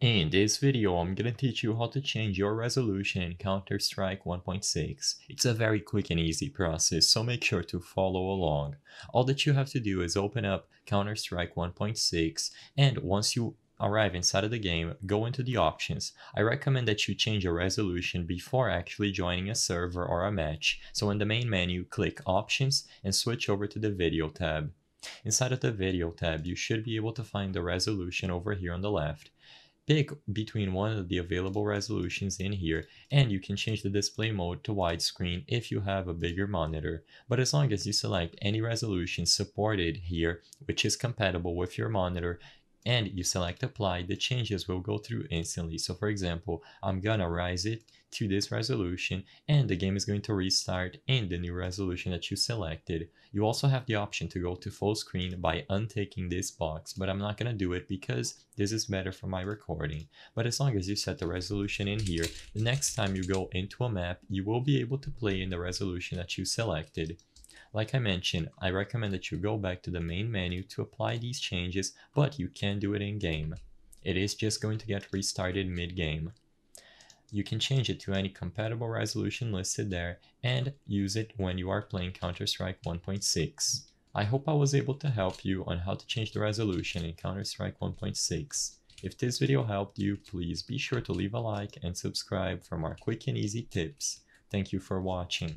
In this video, I'm gonna teach you how to change your resolution in Counter-Strike 1.6. It's a very quick and easy process, so make sure to follow along. All that you have to do is open up Counter-Strike 1.6, and once you arrive inside of the game, go into the options. I recommend that you change your resolution before actually joining a server or a match. So in the main menu, click Options and switch over to the Video tab. Inside of the Video tab, you should be able to find the resolution over here on the left pick between one of the available resolutions in here and you can change the display mode to widescreen if you have a bigger monitor. But as long as you select any resolution supported here which is compatible with your monitor and you select apply, the changes will go through instantly. So for example, I'm gonna rise it to this resolution and the game is going to restart in the new resolution that you selected. You also have the option to go to full screen by untaking this box, but I'm not gonna do it because this is better for my recording. But as long as you set the resolution in here, the next time you go into a map, you will be able to play in the resolution that you selected. Like I mentioned, I recommend that you go back to the main menu to apply these changes, but you can do it in game. It is just going to get restarted mid-game. You can change it to any compatible resolution listed there and use it when you are playing Counter-Strike 1.6. I hope I was able to help you on how to change the resolution in Counter-Strike 1.6. If this video helped you, please be sure to leave a like and subscribe for more quick and easy tips. Thank you for watching.